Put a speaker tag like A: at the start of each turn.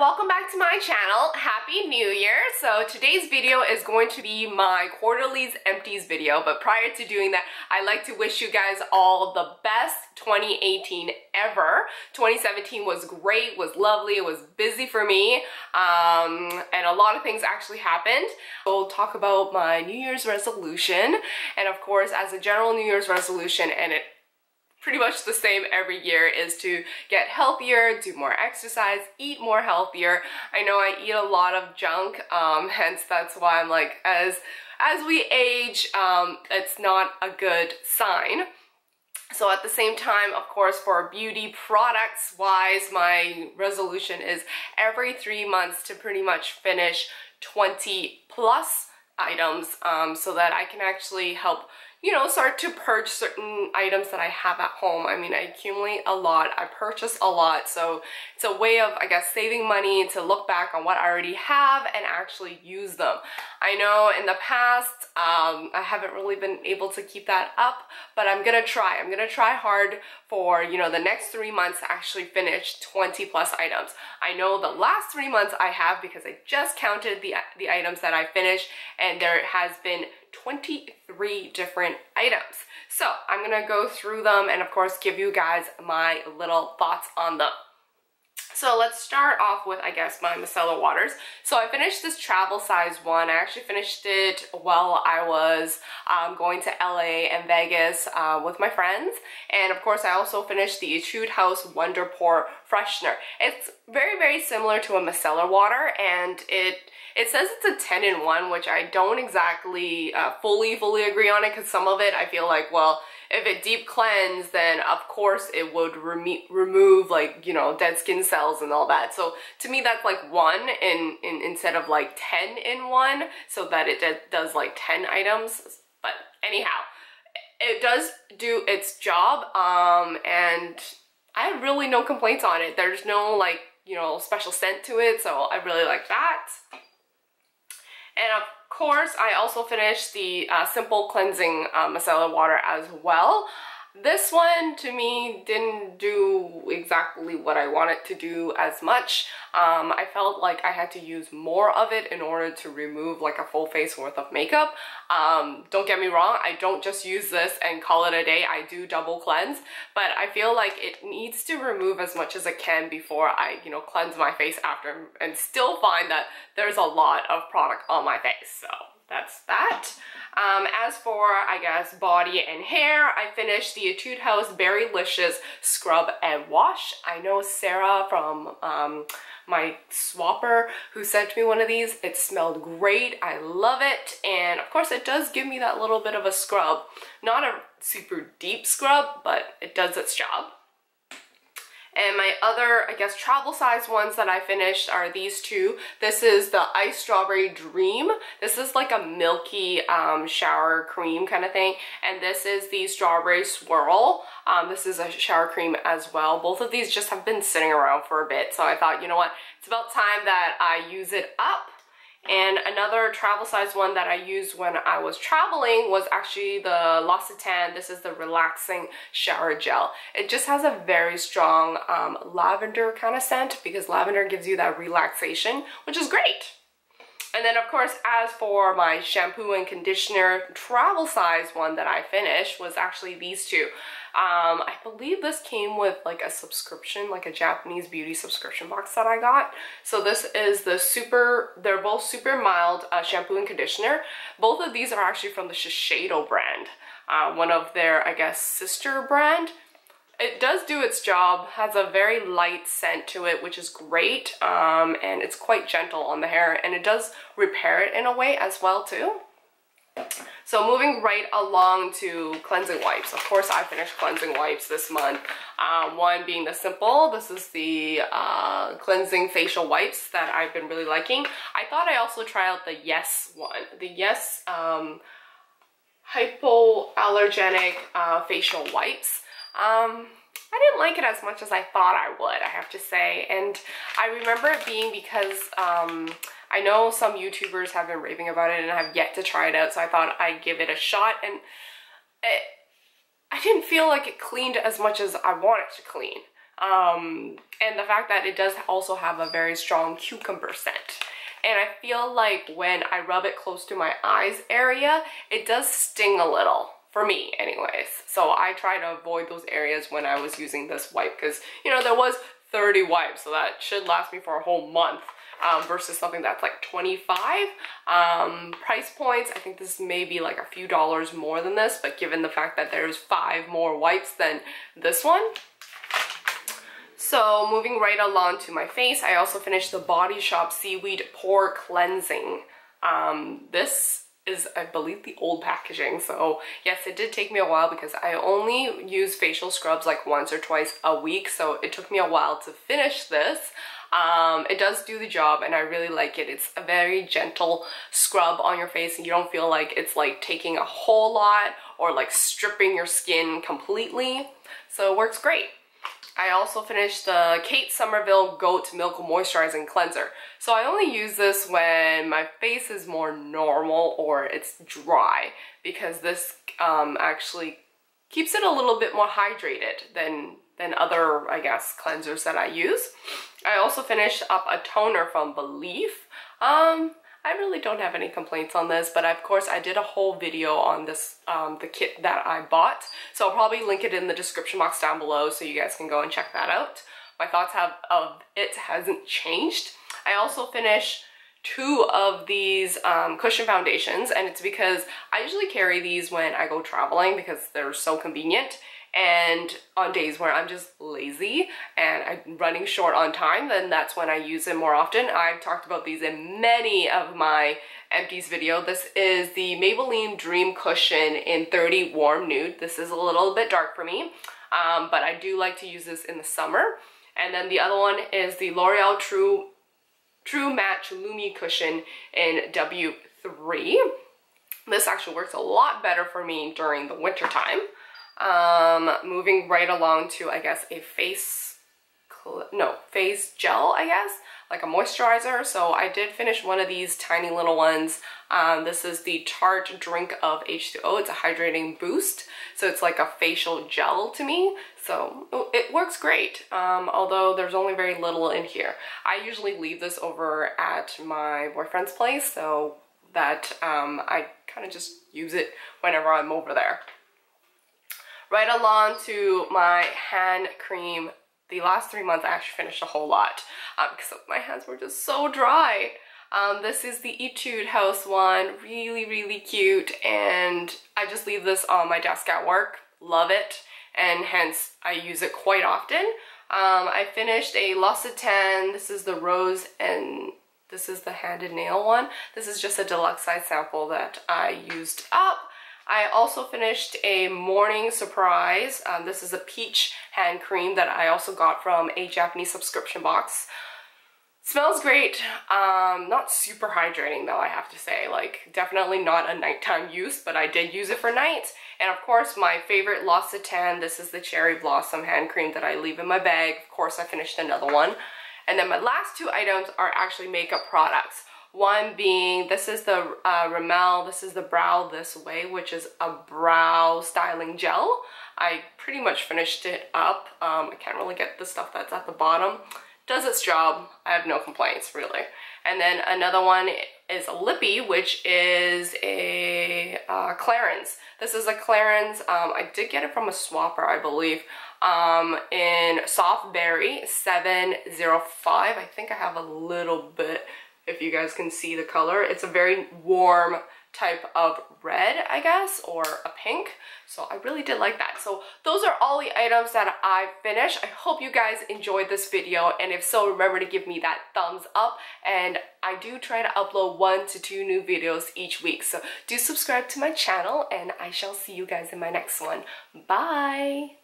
A: welcome back to my channel. Happy New Year. So today's video is going to be my quarterlies empties video, but prior to doing that, I'd like to wish you guys all the best 2018 ever. 2017 was great, was lovely, it was busy for me, um, and a lot of things actually happened. We'll talk about my New Year's resolution, and of course, as a general New Year's resolution, and it pretty much the same every year is to get healthier, do more exercise, eat more healthier. I know I eat a lot of junk, um, hence that's why I'm like, as, as we age, um, it's not a good sign. So at the same time, of course, for beauty products wise, my resolution is every three months to pretty much finish 20 plus items um, so that I can actually help you know, start to purge certain items that I have at home. I mean, I accumulate a lot, I purchase a lot, so it's a way of, I guess, saving money to look back on what I already have and actually use them. I know in the past, um, I haven't really been able to keep that up, but I'm gonna try. I'm gonna try hard for, you know, the next three months to actually finish 20 plus items. I know the last three months I have because I just counted the, the items that I finished and there has been 23 different items. So I'm gonna go through them and of course give you guys my little thoughts on them. So let's start off with, I guess, my micellar waters. So I finished this travel size one. I actually finished it while I was um, going to LA and Vegas uh, with my friends. And of course, I also finished the Etude House Wonder Pore Freshener. It's very, very similar to a micellar water and it it says it's a 10 in 1, which I don't exactly uh, fully, fully agree on it because some of it I feel like, well, if it deep cleanse, then of course it would remo remove like, you know, dead skin cells and all that. So to me, that's like one in, in instead of like 10 in one so that it does like 10 items. But anyhow, it does do its job um, and I have really no complaints on it. There's no like, you know, special scent to it. So I really like that. And of course, I also finished the uh, Simple Cleansing uh, Micellar Water as well. This one to me didn't do exactly what I wanted to do as much. Um, I felt like I had to use more of it in order to remove like a full face worth of makeup. Um, don't get me wrong, I don't just use this and call it a day. I do double cleanse, but I feel like it needs to remove as much as it can before I, you know, cleanse my face after and still find that there's a lot of product on my face. So that's that. Um, as for, I guess, body and hair, I finished the Etude House Berrylicious Scrub and Wash. I know Sarah from um, my swapper who sent me one of these. It smelled great. I love it. And of course, it does give me that little bit of a scrub. Not a super deep scrub, but it does its job. And my other, I guess, travel size ones that I finished are these two. This is the Ice Strawberry Dream. This is like a milky um, shower cream kind of thing. And this is the Strawberry Swirl. Um, this is a shower cream as well. Both of these just have been sitting around for a bit. So I thought, you know what, it's about time that I use it up. And another travel size one that I used when I was traveling was actually the L'Occitane. This is the Relaxing Shower Gel. It just has a very strong um, lavender kind of scent because lavender gives you that relaxation, which is great. And then of course, as for my shampoo and conditioner travel size one that I finished was actually these two. Um, I believe this came with like a subscription, like a Japanese beauty subscription box that I got. So this is the super, they're both super mild uh, shampoo and conditioner. Both of these are actually from the Shiseido brand, uh, one of their, I guess, sister brand. It does do its job, has a very light scent to it, which is great, um, and it's quite gentle on the hair, and it does repair it in a way as well too. So moving right along to cleansing wipes. Of course, I finished cleansing wipes this month. Uh, one being the Simple. This is the uh, cleansing facial wipes that I've been really liking. I thought I also try out the Yes one. The Yes um, hypoallergenic uh, facial wipes. Um, I didn't like it as much as I thought I would, I have to say. And I remember it being because um, I know some YouTubers have been raving about it and I have yet to try it out, so I thought I'd give it a shot. And it, I didn't feel like it cleaned as much as I want it to clean. Um, and the fact that it does also have a very strong cucumber scent. And I feel like when I rub it close to my eyes area, it does sting a little for me anyways. So I try to avoid those areas when I was using this wipe because, you know, there was 30 wipes, so that should last me for a whole month. Um, versus something that's like 25 um, price points. I think this may be like a few dollars more than this, but given the fact that there's five more wipes than this one, so moving right along to my face, I also finished the Body Shop Seaweed Pore Cleansing. Um, this is, I believe, the old packaging. So yes, it did take me a while because I only use facial scrubs like once or twice a week. So it took me a while to finish this. Um, it does do the job and I really like it. It's a very gentle scrub on your face and you don't feel like it's like taking a whole lot or like stripping your skin completely. So it works great. I also finished the Kate Somerville Goat Milk Moisturizing Cleanser. So I only use this when my face is more normal or it's dry because this um, actually keeps it a little bit more hydrated than, than other, I guess, cleansers that I use. I also finished up a toner from Belif. Um, I really don't have any complaints on this, but of course I did a whole video on this, um, the kit that I bought. So I'll probably link it in the description box down below so you guys can go and check that out. My thoughts have of it hasn't changed. I also finished two of these um, cushion foundations and it's because I usually carry these when I go traveling because they're so convenient and on days where I'm just lazy and I'm running short on time, then that's when I use them more often. I've talked about these in many of my empties video. This is the Maybelline Dream Cushion in 30 Warm Nude. This is a little bit dark for me, um, but I do like to use this in the summer. And then the other one is the L'Oreal True, True Match Lumi Cushion in W3. This actually works a lot better for me during the winter time. Um, moving right along to, I guess, a face, no, face gel, I guess, like a moisturizer. So I did finish one of these tiny little ones. Um, this is the Tarte Drink of H2O. It's a hydrating boost. So it's like a facial gel to me. So it works great, um, although there's only very little in here. I usually leave this over at my boyfriend's place so that um, I kind of just use it whenever I'm over there. Right along to my hand cream. The last three months I actually finished a whole lot um, because my hands were just so dry. Um, this is the Etude House one, really, really cute, and I just leave this on my desk at work. Love it, and hence I use it quite often. Um, I finished a L'Occitane, this is the rose and this is the hand and nail one. This is just a deluxe size sample that I used up. I also finished a morning surprise. Um, this is a peach hand cream that I also got from a Japanese subscription box. Smells great. Um, not super hydrating though, I have to say. Like, definitely not a nighttime use, but I did use it for night. And of course, my favorite L'Occitane. This is the Cherry Blossom hand cream that I leave in my bag. Of course, I finished another one. And then my last two items are actually makeup products. One being, this is the uh, Rimmel, this is the Brow This Way, which is a brow styling gel. I pretty much finished it up. Um, I can't really get the stuff that's at the bottom. Does its job. I have no complaints, really. And then another one is a Lippy, which is a uh, Clarins. This is a Clarins. Um, I did get it from a swapper, I believe, um, in Soft Berry 705. I think I have a little bit if you guys can see the color. It's a very warm type of red, I guess, or a pink. So I really did like that. So those are all the items that I finished. I hope you guys enjoyed this video. And if so, remember to give me that thumbs up. And I do try to upload one to two new videos each week. So do subscribe to my channel and I shall see you guys in my next one. Bye!